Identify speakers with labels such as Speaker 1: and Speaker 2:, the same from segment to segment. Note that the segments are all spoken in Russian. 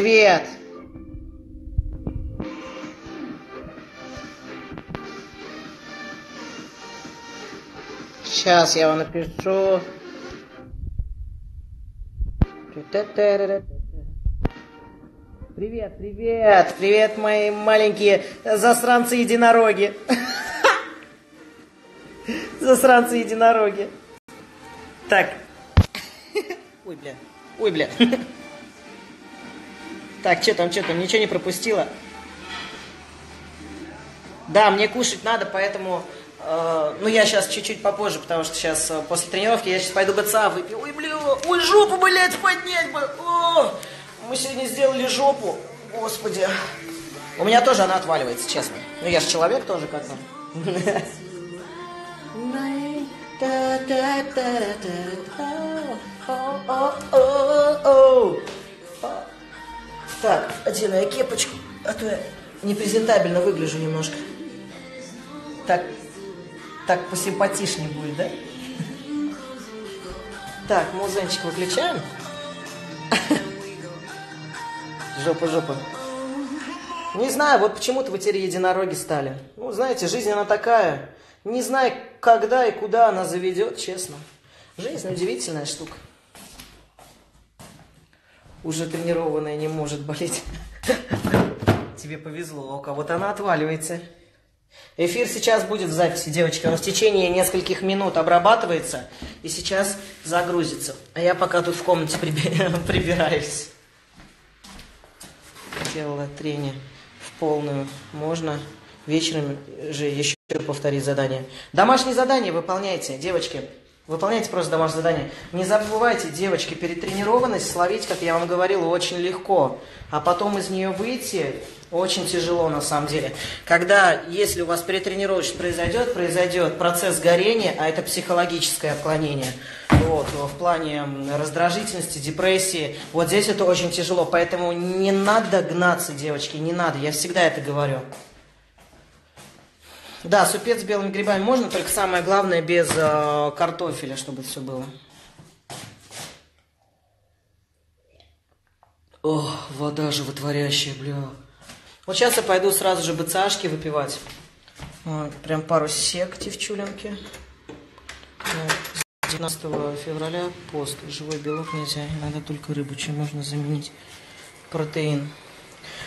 Speaker 1: Привет! Сейчас я вам напишу. Привет, привет, привет, мои маленькие засранцы-единороги. Засранцы-единороги. Так. Ой, бля. Ой, бля. Так, что там, что там, ничего не пропустила? Да, мне кушать надо, поэтому... э, ну, я сейчас чуть-чуть попозже, потому что сейчас э, после тренировки я сейчас пойду БЦА выпью. Ой, бля, ой, жопу, блядь, поднять бы. О, мы сегодня сделали жопу. Господи. У меня тоже она отваливается, честно. Ну, я же человек тоже как бы. Так, одену я кепочку, а то я непрезентабельно выгляжу немножко. Так, так посимпатичнее будет, да? Так, музончик выключаем. Жопа, жопа. Не знаю, вот почему-то вы теперь единороги стали. Ну, знаете, жизнь она такая. Не знаю, когда и куда она заведет, честно. Жизнь удивительная штука. Уже тренированная не может болеть. Тебе повезло, у кого-то она отваливается. Эфир сейчас будет в записи, девочки. Он в течение нескольких минут обрабатывается и сейчас загрузится. А я пока тут в комнате приби- прибираюсь. Делала трение в полную. Можно вечером же еще повторить задание. Домашнее задание выполняйте, девочки. Выполняйте просто домашнее задание. Не забывайте, девочки, перетренированность словить, как я вам говорил, очень легко. А потом из нее выйти очень тяжело на самом деле. Когда, если у вас перетренировочность произойдет, произойдет процесс горения, а это психологическое отклонение. Вот, в плане раздражительности, депрессии. Вот здесь это очень тяжело. Поэтому не надо гнаться, девочки, не надо. Я всегда это говорю. Да, супец с белыми грибами можно, только самое главное без э, картофеля, чтобы все было. Ох, вода животворящая, бля. Вот сейчас я пойду сразу же БЦАшки выпивать. Вот, прям пару сек с 19 февраля пост. Живой белок нельзя, иногда только рыбу, чем можно заменить протеин.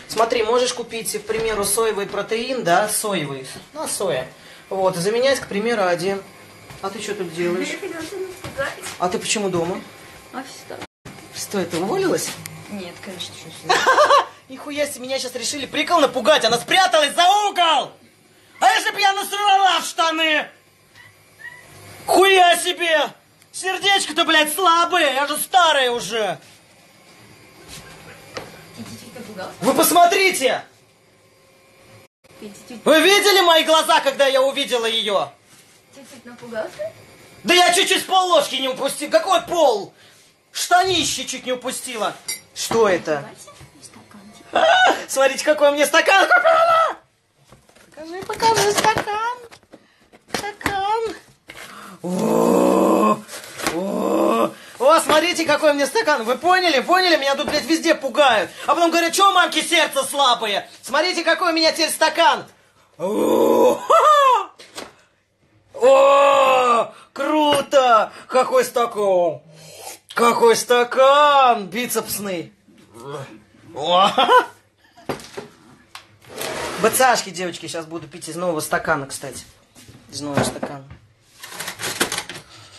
Speaker 1: Смотри, можешь купить, к примеру, соевый протеин, да, соевый, ну, соя. Вот, и заменять, к примеру, один. А ты что тут делаешь? А ты почему дома?
Speaker 2: А что?
Speaker 1: Это, уволилась?
Speaker 2: Нет, конечно, что
Speaker 1: Нихуя себе, меня сейчас решили прикол напугать, она спряталась за угол! А если б я насрала в штаны? Хуя себе! Сердечко-то, блядь, слабое, я же старая уже! Вы посмотрите! Вы видели мои глаза, когда я увидела ее?
Speaker 2: Чуть-чуть напугался?
Speaker 1: Да я чуть-чуть пол ложки не упустил. Какой пол? Штанище чуть не упустила. Что это? А, смотрите, какой мне стакан купила! Покажи, покажи стакан. Стакан. О, о, смотрите, какой мне стакан. Вы поняли? Поняли? Меня тут, блядь, везде пугают. А потом говорят, что мамки сердце слабые? Смотрите, какой у меня теперь стакан. О, круто! Какой стакан! Какой стакан бицепсный! БЦАшки, девочки, сейчас буду пить из нового стакана, кстати. Из нового стакана.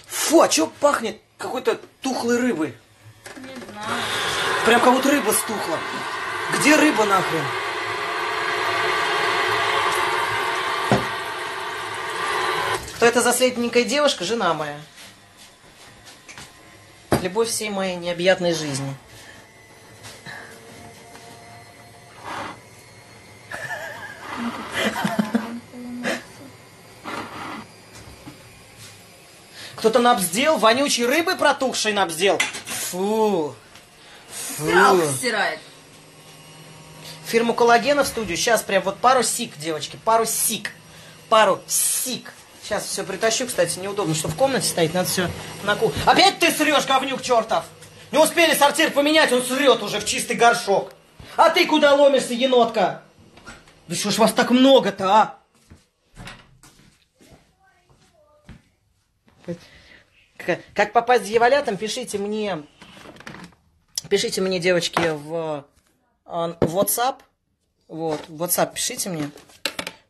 Speaker 1: Фу, а что пахнет какой-то тухлой рыбой?
Speaker 2: Не знаю.
Speaker 1: Прям как будто рыба стухла. Где рыба нахрен? Кто это за средненькая девушка? Жена моя. Любовь всей моей необъятной жизни. Кто-то набздел, вонючей рыбы протухшей набздел. Фу. Фу.
Speaker 2: Стирает.
Speaker 1: Фирму коллагена в студию. Сейчас прям вот пару сик, девочки, пару сик. Пару сик. Сейчас все притащу, кстати, неудобно, что в комнате стоит, надо все на ку... Опять ты срешь, говнюк чертов! Не успели сортир поменять, он срет уже в чистый горшок. А ты куда ломишься, енотка? Да что ж вас так много-то, а? Как- попасть в Еволятам, пишите мне, пишите мне, девочки, в, а, в WhatsApp. Вот, в WhatsApp пишите мне.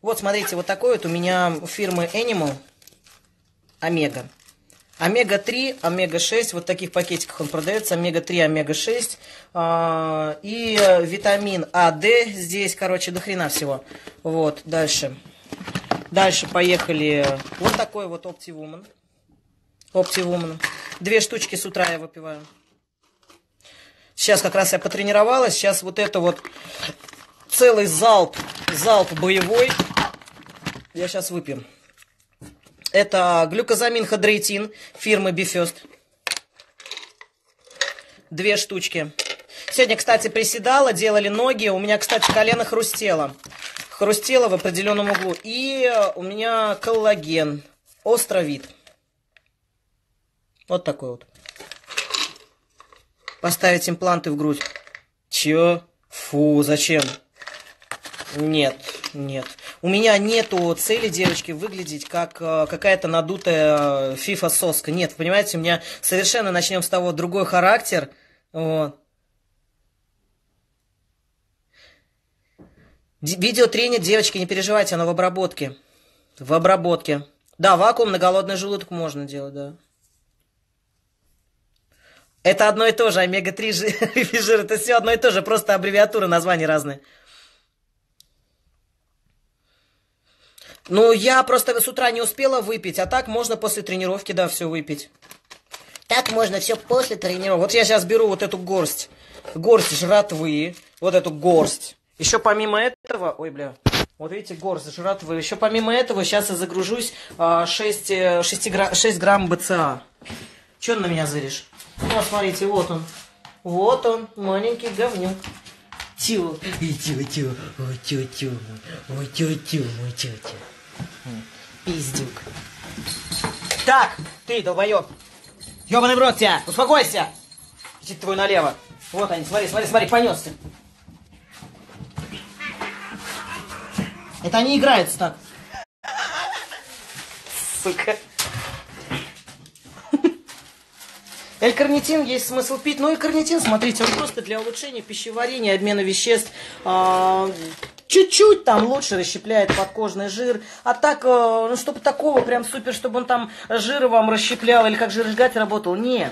Speaker 1: Вот, смотрите, вот такой вот у меня фирмы Animal Омега. Омега-3, омега-6, вот в таких пакетиках он продается, омега-3, омега-6, а, и э, витамин А, Д здесь, короче, до хрена всего. Вот, дальше. Дальше поехали, вот такой вот Optiwoman. Optiwoman. Две штучки с утра я выпиваю. Сейчас как раз я потренировалась, сейчас вот это вот целый залп, залп боевой. Я сейчас выпью. Это глюкозамин хадрейтин фирмы Бифест. Две штучки. Сегодня, кстати, приседала, делали ноги. У меня, кстати, колено хрустело. Хрустело в определенном углу. И у меня коллаген. Островид. Вот такой вот. Поставить импланты в грудь. Чё? Фу, зачем? Нет, нет. У меня нету цели, девочки, выглядеть как э, какая-то надутая э, фифа-соска. Нет, понимаете, у меня совершенно, начнем с того, другой характер. Вот. Видеотренинг, девочки, не переживайте, оно в обработке. В обработке. Да, вакуум на голодный желудок можно делать, да. Это одно и то же, омега-3 жир, это все одно и то же, просто аббревиатуры, названия разные. Ну, я просто с утра не успела выпить, а так можно после тренировки, да, все выпить. Так можно все после тренировки. Вот я сейчас беру вот эту горсть, горсть жратвы, вот эту горсть. Еще помимо этого, ой, бля, вот видите, горсть жратвы. Еще помимо этого сейчас я загружусь а, 6, э, 6, гра- 6 грамм БЦА. Че на меня зыришь? Вот, смотрите, вот он. Вот он, маленький говнюк. Тю, тю, тю, ой, тю, тю, ой, тю, тю, ой, тю, тю. Пиздюк. Так, ты, долбоеб. Ёбаный в рот тебя, успокойся. Иди твой налево. Вот они, смотри, смотри, смотри, понесся. Это они играются так. Сука. L-карнитин есть смысл пить. Ну и карнитин, смотрите, он просто для улучшения пищеварения, обмена веществ. а, Чуть-чуть там лучше расщепляет подкожный жир. А так, э, ну, чтобы такого прям супер, чтобы он там жиры вам расщеплял или как жиросжигатель работал. Нет.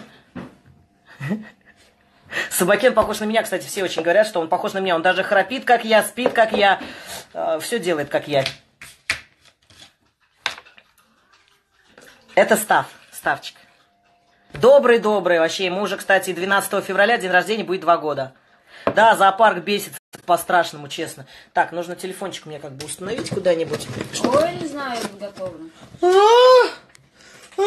Speaker 1: Собакен похож на меня, кстати, все очень говорят, что он похож на меня. Он даже храпит, как я, спит, как я. все делает, как я. Это став, ставчик. Добрый-добрый вообще. Ему уже, кстати, 12 февраля день рождения будет два года. Да, зоопарк бесит по-страшному, честно. Так, нужно телефончик мне как бы установить куда-нибудь.
Speaker 2: Ой, не знаю, я готова.
Speaker 1: А, а,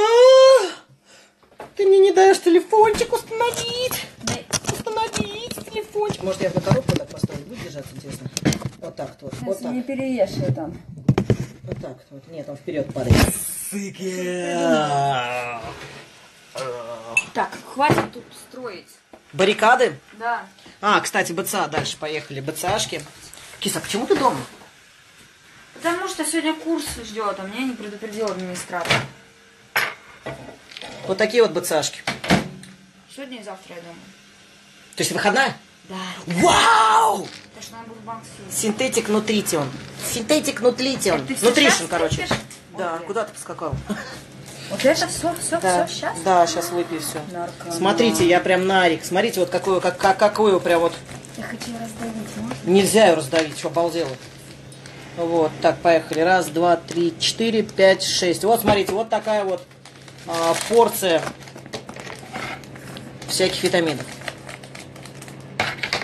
Speaker 1: Ты мне не даешь телефончик установить.
Speaker 2: Дай.
Speaker 1: Установить телефончик. Может, я на коробку так поставлю? Будет держаться, интересно? Вот так вот. Вот так.
Speaker 2: Не переешь ее там.
Speaker 1: Вот так вот. Нет, он вперед падает. Сука.
Speaker 2: Так, хватит тут строить.
Speaker 1: Баррикады?
Speaker 2: Да.
Speaker 1: А, кстати, БЦА дальше поехали. БЦАшки. Киса, почему ты дома?
Speaker 2: Потому что сегодня курс ждет, а меня не предупредил администратор.
Speaker 1: Вот такие вот БЦАшки.
Speaker 2: Сегодня и завтра я дома.
Speaker 1: То есть выходная?
Speaker 2: Да.
Speaker 1: Вау!
Speaker 2: Так что надо в банк.
Speaker 1: Синтетик нутритион. Синтетик нутритион. Нутришн, короче. Да,
Speaker 2: Ой,
Speaker 1: куда ты поскакал?
Speaker 2: Вот это все, все,
Speaker 1: Да,
Speaker 2: все, сейчас?
Speaker 1: да, сейчас выпью все.
Speaker 2: Наркоман.
Speaker 1: Смотрите, я прям нарик. Смотрите, вот какую, как, как, какую прям вот.
Speaker 2: Я хочу ее раздавить, можно?
Speaker 1: Нельзя ее раздавить, что, обалдела. Вот, так, поехали. Раз, два, три, четыре, пять, шесть. Вот, смотрите, вот такая вот а, порция всяких витаминов.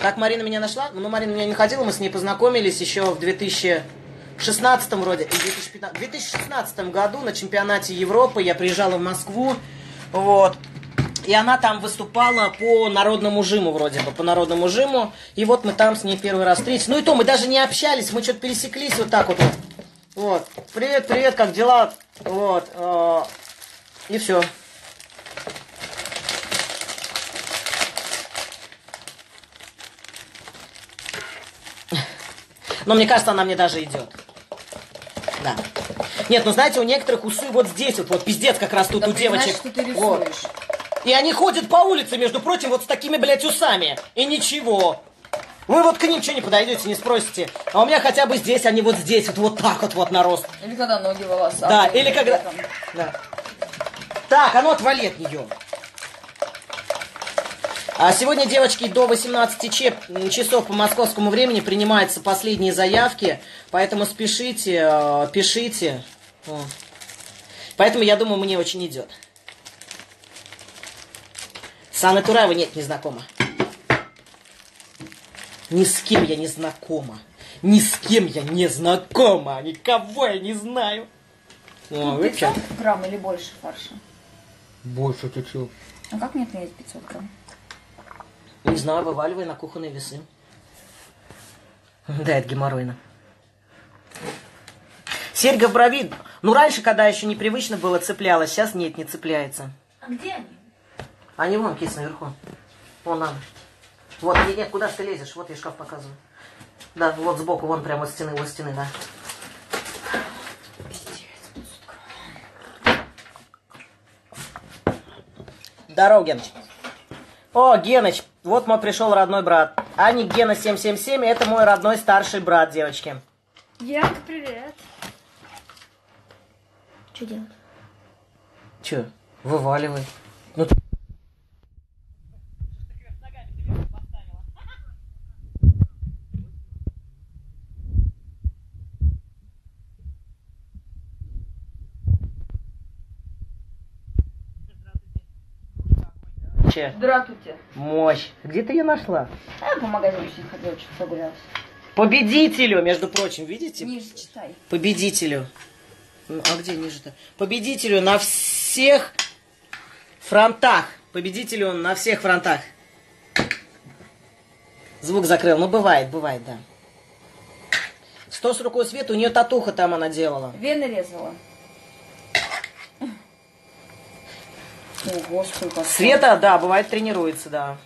Speaker 1: Как Марина меня нашла? Ну, Марина меня не находила, мы с ней познакомились еще в 2016 вроде, 2015, 2016 году на чемпионате Европы я приезжала в Москву, вот, и она там выступала по народному жиму вроде бы, по народному жиму. И вот мы там с ней первый раз встретились. Ну и то, мы даже не общались, мы что-то пересеклись вот так вот. Вот. Привет, привет, как дела? Вот. Э, и все. Но мне кажется, она мне даже идет. Да. Нет, ну знаете, у некоторых усы вот здесь вот, вот пиздец как раз тут
Speaker 2: Да
Speaker 1: у девочек.
Speaker 2: что ты
Speaker 1: вот.
Speaker 2: рисуешь.
Speaker 1: И они ходят по улице, между прочим, вот с такими, блядь, усами. И ничего. Вы вот к ним что не подойдете, не спросите. А у меня хотя бы здесь, они вот здесь, вот, вот так вот, вот на рост.
Speaker 2: Или когда ноги волосатые.
Speaker 1: Да, или когда... Да. Так, а ну отвали от нее. А сегодня, девочки, до 18 чеп- часов по московскому времени принимаются последние заявки, поэтому спешите, э, пишите. Поэтому, я думаю, мне очень идет. С Анной Тураевой нет, не знакома. Ни с кем я не знакома. Ни с кем я не знакома. Никого я не знаю. Чё?
Speaker 2: 500 грамм или больше фарша?
Speaker 1: Больше ты чё?
Speaker 2: А как мне отменить 500 грамм?
Speaker 1: Не знаю, вываливай на кухонные весы. Да, это геморройно. Серьга в брови. Ну, раньше, когда еще непривычно было, цеплялась. Сейчас нет, не цепляется.
Speaker 2: А где они?
Speaker 1: Они вон кис наверху. Вон надо. Вот, нет, нет, куда ты лезешь? Вот я шкаф показываю. Да, вот сбоку, вон прямо от стены, вот стены, да. Здорово, Геныч. О, Геныч, вот мой пришел родной брат. Ани Гена 777, это мой родной старший брат, девочки.
Speaker 3: Янка, привет. Что делать?
Speaker 1: Че, вываливай. Ну, Че,
Speaker 2: Здравствуйте.
Speaker 1: мощь. Где ты ее нашла?
Speaker 2: А я по магазину сегодня ходила, что-то прогулялась.
Speaker 1: Победителю, между прочим, видите?
Speaker 2: Ниже читай.
Speaker 1: Победителю. Ну, а где ниже-то? Победителю на всех фронтах. Победителю на всех фронтах. Звук закрыл. Ну, бывает, бывает, да. Сто с рукой света, у нее татуха там она делала.
Speaker 2: Вены резала. Ого, сколько.
Speaker 1: Света, да, бывает тренируется, да.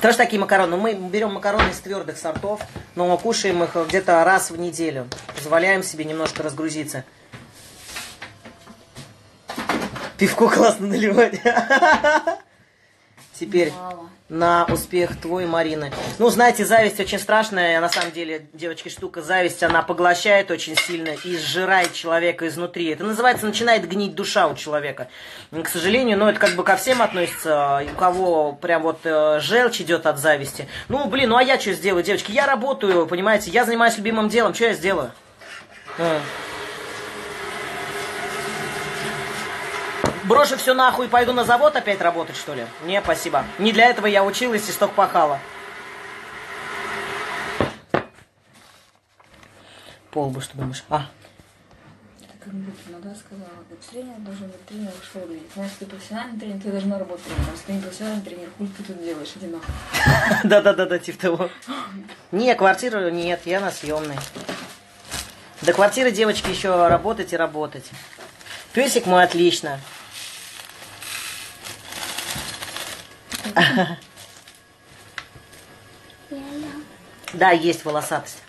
Speaker 1: Тоже такие макароны. Мы берем макароны из твердых сортов, но кушаем их где-то раз в неделю. Позволяем себе немножко разгрузиться. Пивко классно наливать. Теперь
Speaker 2: Мало.
Speaker 1: на успех твой, Марины. Ну, знаете, зависть очень страшная, на самом деле, девочки, штука. Зависть, она поглощает очень сильно и сжирает человека изнутри. Это называется, начинает гнить душа у человека. К сожалению, ну, это как бы ко всем относится, у кого прям вот э, желчь идет от зависти. Ну, блин, ну а я что сделаю, девочки? Я работаю, понимаете, я занимаюсь любимым делом, что я сделаю? Брошу все нахуй и пойду на завод опять работать, что ли? Не, спасибо. Не для этого я училась и столько пахала. Полбу, что думаешь? А,
Speaker 2: Это как Букина, да, сказала. Говорит, тренер должен быть тренер школы. Знаешь, ты профессиональный тренер, ты должна работать тренером. Если ты не профессиональный тренер, хуй ты тут делаешь, иди нахуй.
Speaker 1: да-да-да-да, типа того. Не, квартиру нет, я на съемной. До квартиры, девочки, еще работать и работать. Песик мой отлично. Да, есть волосатость.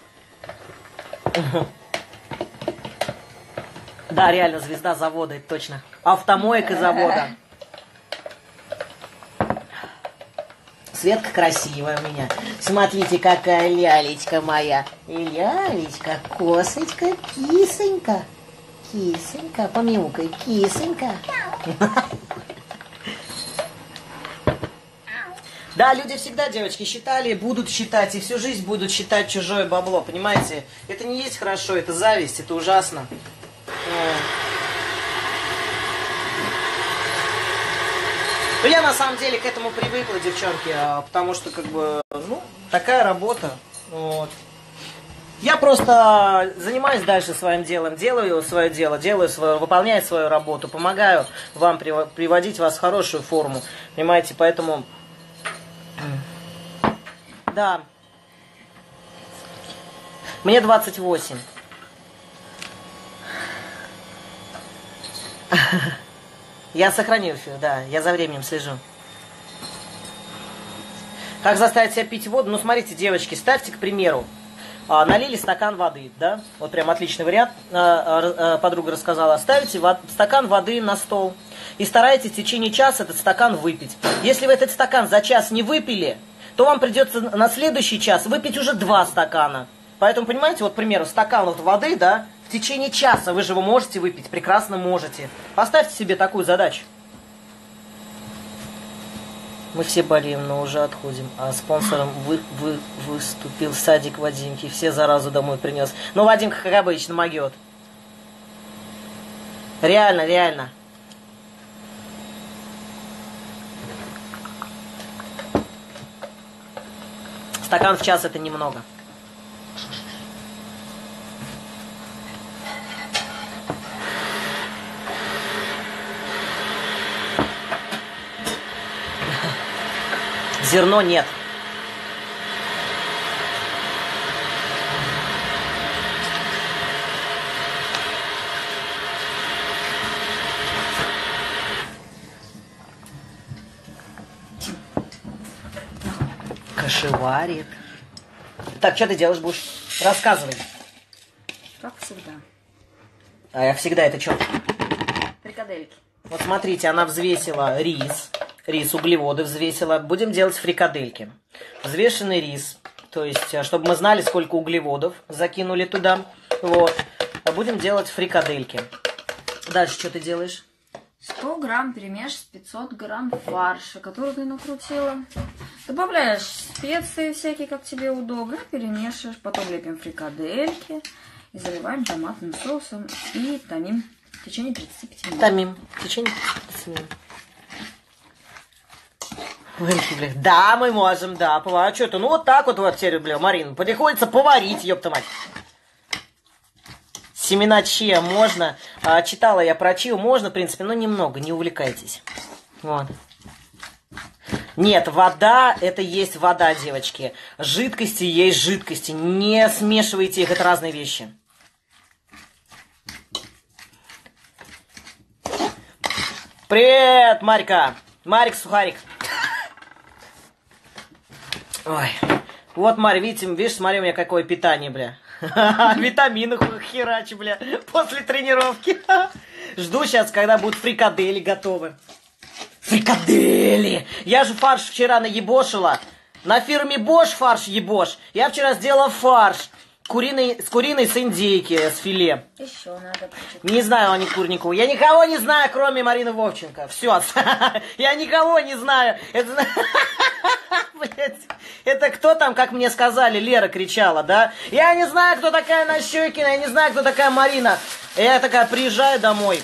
Speaker 1: Да, реально, звезда завода, это точно. Автомойка завода. Светка красивая у меня. Смотрите, какая лялечка моя. И лялечка, косочка, кисонька. Кисонька, помяукай, кисонька. Да, люди всегда, девочки, считали, будут считать, и всю жизнь будут считать чужое бабло, понимаете? Это не есть хорошо, это зависть, это ужасно. Ну, я на самом деле к этому привыкла, девчонки, а, потому что, как бы, ну, такая работа. Вот. Я просто занимаюсь дальше своим делом, делаю свое дело, делаю свое, выполняю свою работу, помогаю вам прив- приводить вас в хорошую форму, понимаете, поэтому... Да. Мне 28. Я сохранил эфир, да, я за временем слежу. Как заставить себя пить воду? Ну, смотрите, девочки, ставьте, к примеру, а, налили стакан воды, да, вот прям отличный вариант, а, а, подруга рассказала, ставите стакан воды на стол и старайтесь в течение часа этот стакан выпить. Если вы этот стакан за час не выпили, то вам придется на следующий час выпить уже два стакана. Поэтому, понимаете, вот, к примеру, стакан вот воды, да, в течение часа вы же его можете выпить, прекрасно можете. Поставьте себе такую задачу. Мы все болеем, но уже отходим. А спонсором вы, вы, выступил садик Вадимки. Все заразу домой принес. Ну, Вадимка, как обычно, могет. Реально, реально. Стакан в час это немного. Зерно нет. Кашеварит. Так, что ты делаешь будешь? Рассказывай.
Speaker 2: Как всегда.
Speaker 1: А я всегда это что?
Speaker 2: Фрикадельки.
Speaker 1: Вот смотрите, она взвесила рис, рис, углеводы взвесила. Будем делать фрикадельки. Взвешенный рис, то есть, э, чтобы мы знали, сколько углеводов закинули туда. Вот. А будем делать фрикадельки. Дальше что ты делаешь?
Speaker 2: 100 грамм перемешиваешь с 500 грамм фарша, который ты накрутила. Добавляешь специи всякие, как тебе удобно, перемешиваешь, потом лепим фрикадельки и заливаем томатным соусом и томим в течение 35 минут.
Speaker 1: Томим. В течение 15 минут. Да, мы можем, да. А что это? Ну, вот так вот, теперь, бля, Марин, приходится поварить, ёпта мать. Семена чиа можно. А, читала я про чиу, можно, в принципе, но немного, не увлекайтесь. Вот. Нет, вода это есть вода, девочки. Жидкости есть жидкости. Не смешивайте их, это разные вещи. Привет, Марька. Марик Сухарик. Ой. Вот, Марь, видите, видишь, смотри, у меня какое питание, бля. Витамины херачи, бля, после тренировки. Жду сейчас, когда будут фрикадели готовы. Фрикадели! Я же фарш вчера наебошила. На фирме Бош фарш ебош. Я вчера сделала фарш. Куриный, с куриной с индейки, с филе.
Speaker 2: Еще надо.
Speaker 1: Не знаю они курнику. Я никого не знаю, кроме Марины Вовченко. Все. Я никого не знаю. Это... Это кто там, как мне сказали, Лера кричала, да? Я не знаю, кто такая Нащекина, я не знаю, кто такая Марина. Я такая приезжаю домой.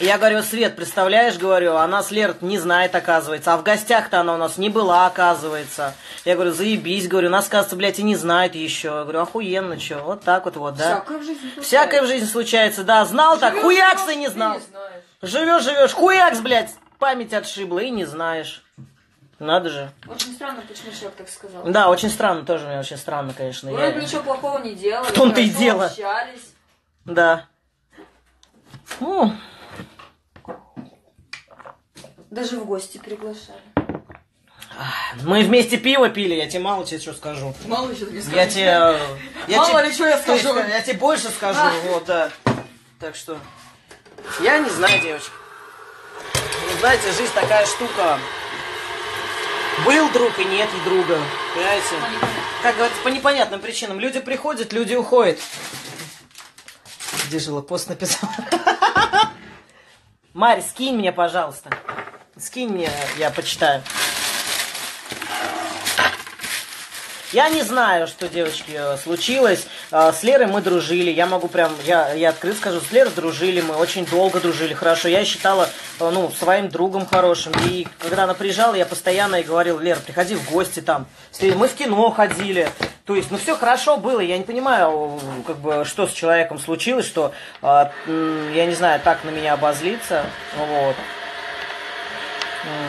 Speaker 1: Я говорю, Свет, представляешь, говорю, она с Лер не знает, оказывается. А в гостях-то она у нас не была, оказывается. Я говорю, заебись, говорю, нас, кажется, блядь, и не знает еще. Я говорю, охуенно, что, вот так вот, вот, да.
Speaker 2: Всякое в жизни случается.
Speaker 1: Всякое в жизни случается, да. Знал так,
Speaker 2: Живёшь,
Speaker 1: хуякс и не знал.
Speaker 2: не.
Speaker 1: Живешь, живешь, хуякс, блядь, память отшибла и не знаешь. Надо же.
Speaker 2: Очень странно, почему человек так сказал.
Speaker 1: Да, очень странно, тоже мне очень странно, конечно.
Speaker 2: Вроде
Speaker 1: Я-
Speaker 2: ничего плохого не делали.
Speaker 1: В том-то и дело.
Speaker 2: общались.
Speaker 1: Да. Ну,
Speaker 2: Даже в гости приглашали.
Speaker 1: мы вместе пиво пили, я тебе мало тебе что скажу.
Speaker 2: Мало что тебе
Speaker 1: Я тебе... э, я
Speaker 2: Мало
Speaker 1: тебе-
Speaker 2: ли что я скажу.
Speaker 1: Я тебе больше скажу,
Speaker 2: А.
Speaker 1: вот, да. Так что... Я не знаю, девочки. Ну, знаете, жизнь такая штука. Был друг и нет и друга. Понимаете? Как говорится, по непонятным причинам. Люди приходят, люди уходят. Где жила? Пост написал. Марь, скинь мне, пожалуйста. Скинь мне, я почитаю. Я не знаю, что, девочки, э, случилось. Э, С Лерой мы дружили. Я могу прям, я, я открыто скажу, с Лерой дружили мы, очень долго дружили, хорошо. Я считала, э, ну, своим другом хорошим. И когда она приезжала, я постоянно ей говорил, Лер, приходи в гости там. Мы в кино ходили. То есть, ну, все хорошо было. Я не понимаю, как бы, что с человеком случилось, что, я не знаю, так на меня обозлиться. Вот. М.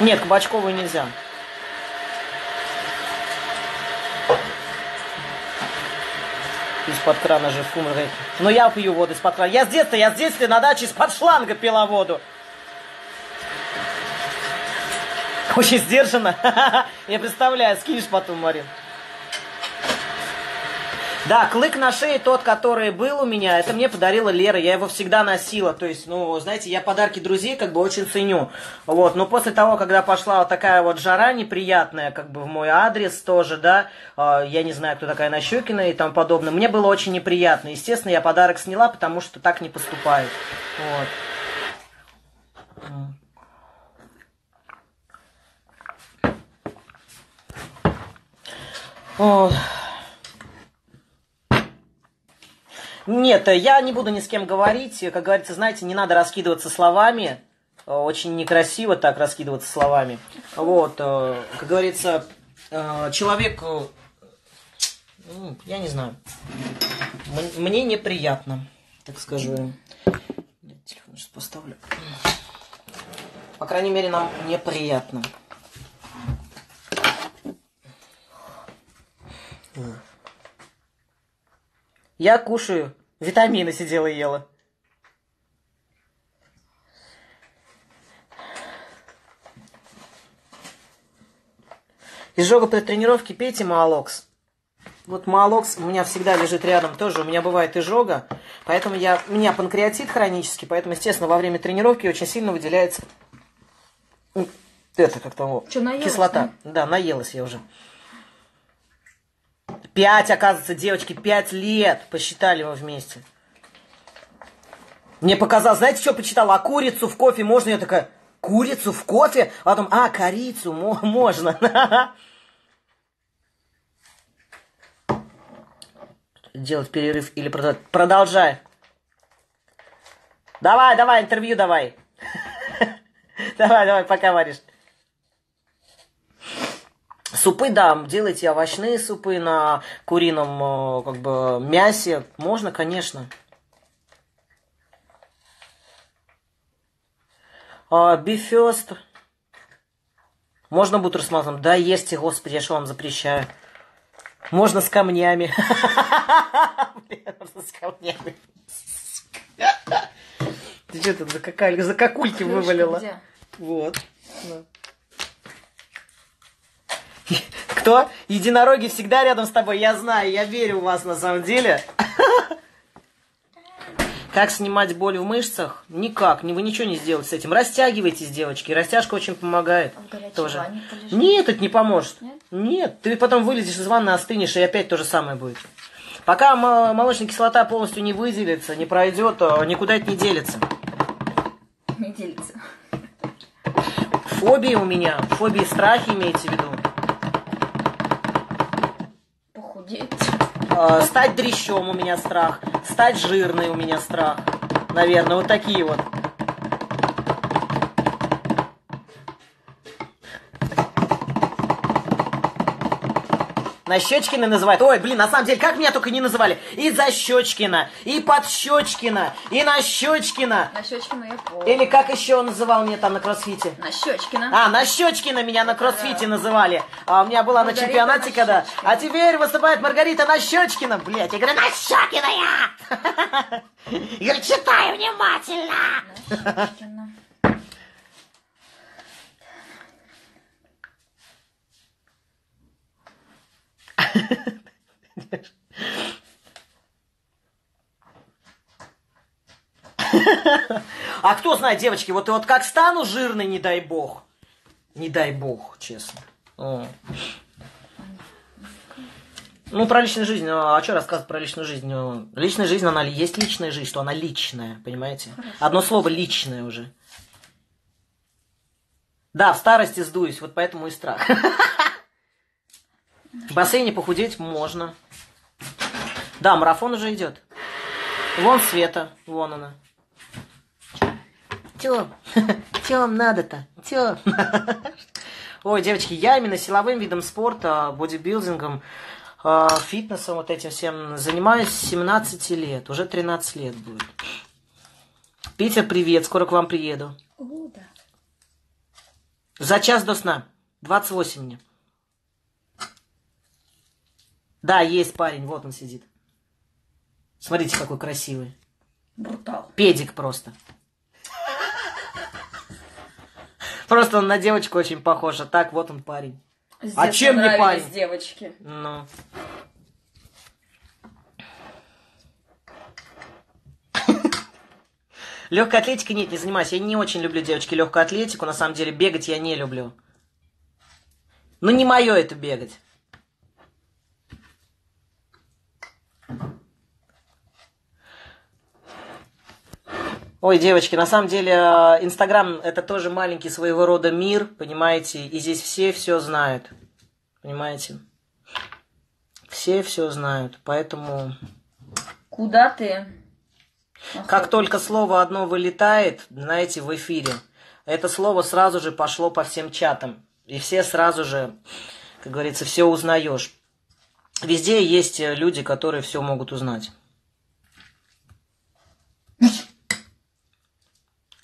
Speaker 1: Нет, Кабачкову нельзя. из-под крана же фу. Но я пью воду из-под крана. Я с детства, я с детства на даче из-под шланга пила воду. Очень сдержанно. Я представляю, скинешь потом, Марин. Да, клык на шее тот, который был у меня, это мне подарила Лера, я его всегда носила, то есть, ну, знаете, я подарки друзей как бы очень ценю, вот, но после того, когда пошла вот такая вот жара неприятная, как бы в мой адрес тоже, да, э, я не знаю, кто такая Нащекина и тому подобное, мне было очень неприятно, естественно, я подарок сняла, потому что так не поступают, вот. Ох. Нет, я не буду ни с кем говорить. Как говорится, знаете, не надо раскидываться словами. Очень некрасиво так раскидываться словами. Вот, э, как говорится, э, человек, э, ну, я не знаю, мне неприятно, так скажу. Телефон сейчас поставлю. По крайней мере, нам неприятно. Я кушаю. Витамины сидела и ела. Изжога при тренировке пейте Маалокс. Вот Маалокс у меня всегда лежит рядом тоже. У меня бывает изжога. Поэтому я, у меня панкреатит хронический. Поэтому, естественно, во время тренировки очень сильно выделяется это как там
Speaker 2: Что, наелась,
Speaker 1: кислота. Да? да, наелась я уже. Пять, оказывается, девочки, пять лет посчитали его вместе. Мне показалось, знаете, что почитала? А курицу в кофе можно? Я такая, курицу в кофе? А потом, а, корицу можно. Делать перерыв или продолжать? Продолжай. Давай, давай, интервью давай. Давай, давай, пока варишь. Супы, да, делайте овощные супы на курином э, как бы мясе. Можно, конечно. А, бифест. Можно бутер с маслом? Да, ешьте, господи, я что вам запрещаю. Можно с камнями. Можно с камнями. Ты что тут за какульки вывалила? Вот. Кто? Единороги всегда рядом с тобой. Я знаю, я верю в вас на самом деле. Как снимать боль в мышцах? Никак. Вы ничего не сделаете с этим. Растягивайтесь, девочки. Растяжка очень помогает.
Speaker 2: А
Speaker 1: тоже. Нет, это не поможет.
Speaker 2: Нет?
Speaker 1: Нет. Ты потом вылезешь из ванны, остынешь, и опять то же самое будет. Пока молочная кислота полностью не выделится, не пройдет, никуда это не делится.
Speaker 2: Не делится.
Speaker 1: Фобии у меня. Фобии, страхи имеете в виду. Стать дрещом у меня страх. Стать жирной у меня страх. Наверное, вот такие вот. На Щечкина называют. Ой, блин, на самом деле, как меня только не называли. И за Щечкина, и под Щечкина, и на Щечкина.
Speaker 2: На Щечкина я помню.
Speaker 1: Или как еще он называл меня там на кроссфите?
Speaker 2: На Щечкина.
Speaker 1: А, на Щечкина меня на кроссфите называли. А у меня была Маргарита на чемпионате, на когда... А теперь выступает Маргарита на Щечкина. Блять, я говорю, на Щечкина я! Я читаю внимательно. А кто знает, девочки, вот, вот как стану жирной, не дай бог. Не дай бог, честно. О. Ну, про личную жизнь. А что рассказывать про личную жизнь? Личная жизнь, она есть личная жизнь, что она личная, понимаете? Хорошо. Одно слово личное уже. Да, в старости сдуюсь, вот поэтому и страх. В бассейне похудеть можно. Да, марафон уже идет. Вон Света, вон она. Тём, Тём, надо-то, Тём. Ой, девочки, я именно силовым видом спорта, бодибилдингом, а, фитнесом, вот этим всем занимаюсь с 17 лет. Уже 13 лет будет. Питер, привет, скоро к вам приеду.
Speaker 2: О, да.
Speaker 1: За час до сна. 28 мне. Да, есть парень, вот он сидит. Смотрите, какой красивый.
Speaker 2: Брутал.
Speaker 1: Педик просто. Просто он на девочку очень похож, а так вот он парень. А чем не парень?
Speaker 2: девочки.
Speaker 1: Ну. Легкой атлетикой нет, не занимаюсь. Я не очень люблю, девочки, легкую атлетику. На самом деле, бегать я не люблю. Ну, не мое это бегать. Ой, девочки, на самом деле э, Инстаграм это тоже маленький своего рода мир, понимаете, и здесь все все знают, понимаете, все все знают, поэтому
Speaker 2: Куда ты?
Speaker 1: как только слово одно вылетает, знаете, в эфире, это слово сразу же пошло по всем чатам, и все сразу же, как говорится, все узнаешь. Везде есть э, люди, которые все могут узнать.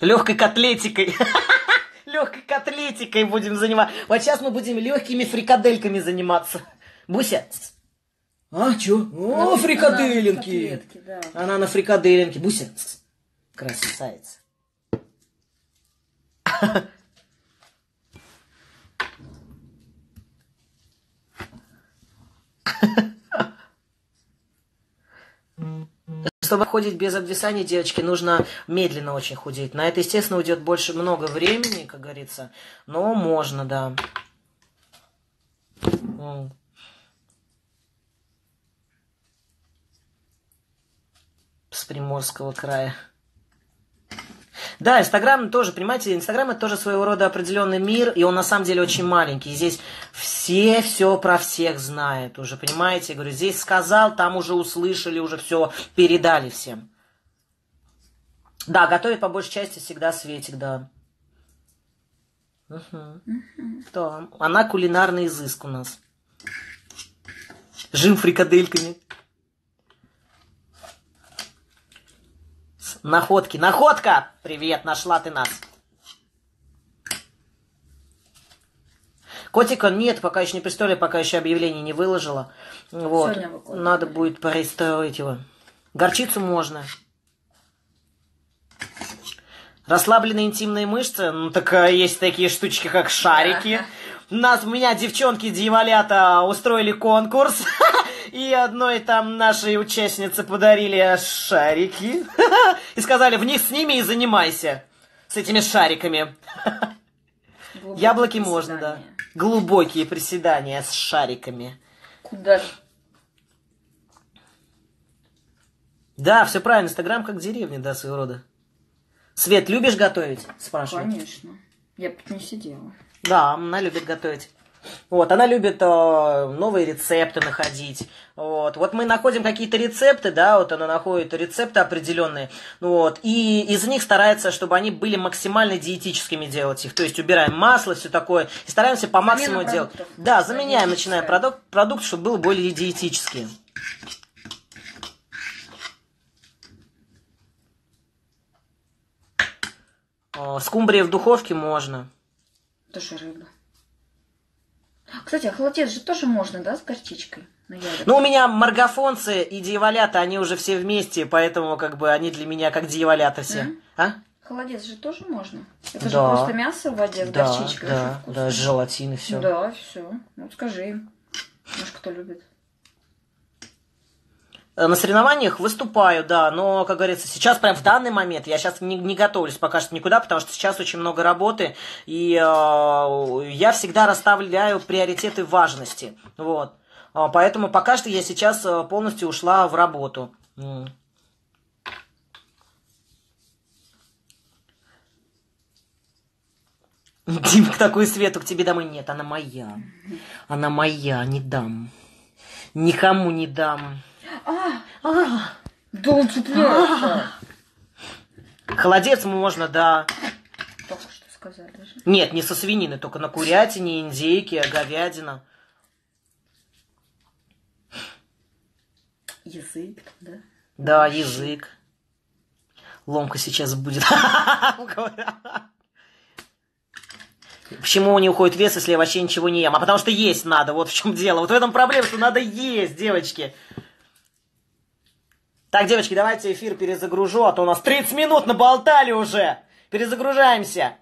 Speaker 1: Легкой котлетикой. Легкой котлетикой будем заниматься. Вот сейчас мы будем легкими фрикадельками заниматься. Буся. А, чё? О,
Speaker 2: На-
Speaker 1: фрикаделинки.
Speaker 2: на котлетки, да.
Speaker 1: Она на фрикаделинке. Буся. Красавица. Чтобы худеть без обвисания, девочки, нужно медленно очень худеть. На это, естественно, уйдет больше много времени, как говорится. Но можно, да. С Приморского края. Да, Инстаграм тоже, понимаете, Инстаграм это тоже своего рода определенный мир, и он на самом деле очень маленький. Здесь все все про всех знают уже, понимаете? Я говорю, здесь сказал, там уже услышали, уже все передали всем. Да, готовит по большей части всегда Светик, да. Мгм. Да, она кулинарный изыск у нас. Жим фрикадельками. Находки. Находка! Привет, нашла ты нас. Котика нет, пока еще не пристроили, пока еще объявление не выложила. Вот. Надо будет пристроить его. Горчицу можно. Расслабленные интимные мышцы, ну так а, есть такие штучки, как шарики. Нас, у меня девчонки дьяволята устроили конкурс, и одной там нашей участнице подарили шарики. И сказали, вниз с ними и занимайся. С этими шариками.
Speaker 2: Глубокие
Speaker 1: Яблоки можно, да.
Speaker 2: приседания.
Speaker 1: Глубокие приседания с шариками.
Speaker 2: Куда?
Speaker 1: Да, все правильно, Инстаграм как деревня, да, своего рода. Свет, любишь готовить? Спрашивает.
Speaker 2: Конечно. Я бы не сидела.
Speaker 1: Да, она любит готовить. Вот, она любит э, новые рецепты находить. Вот. вот мы находим какие-то рецепты, да, вот она находит рецепты определенные, вот, и из них старается, чтобы они были максимально диетическими делать их. То есть убираем масло, все такое, и стараемся по
Speaker 2: Замена
Speaker 1: максимуму делать.
Speaker 2: продуктов.
Speaker 1: Да, заменяем, начинаем
Speaker 2: диетическое.
Speaker 1: продукт, продукт, чтобы был более диетический. О, Скумбрия в духовке можно.
Speaker 2: Тоже рыба. Кстати, а холодец же тоже можно, да, с горчичкой?
Speaker 1: Ну, у меня маргафонцы и дьяволята, они уже все вместе, поэтому как бы они для меня как дьяволята все.
Speaker 2: М?
Speaker 1: А?
Speaker 2: Холодец же тоже можно. Это же
Speaker 1: Да.
Speaker 2: просто мясо в воде с
Speaker 1: Да,
Speaker 2: горчичкой.
Speaker 1: да, да, с желатин и все.
Speaker 2: Да, все. Ну, скажи им. Может, кто любит.
Speaker 1: Э, На соревнованиях выступаю, да, но, как говорится, сейчас прям в данный момент я сейчас не, не готовлюсь пока что никуда, потому что сейчас очень много работы, и э, я всегда расставляю приоритеты важности, вот. А, Поэтому пока что я сейчас э, полностью ушла в работу. М. Димка, такую свету к тебе домой нет, она моя. Она моя, не дам. Никому не дам.
Speaker 2: А,
Speaker 1: А,
Speaker 2: да он цепляется.
Speaker 1: холодец можно, да.
Speaker 2: Только что сказали же.
Speaker 1: Нет, не со свинины, только на курятине, индейке, говядина.
Speaker 2: Язык, да?
Speaker 1: Да, язык. Ломка сейчас будет. Почему не уходит вес, если я вообще ничего не ем? А потому что есть надо, вот в чем дело. Вот в этом проблема, что надо есть, девочки. Так, девочки, давайте эфир перезагружу, а то у нас 30 минут наболтали уже. Перезагружаемся.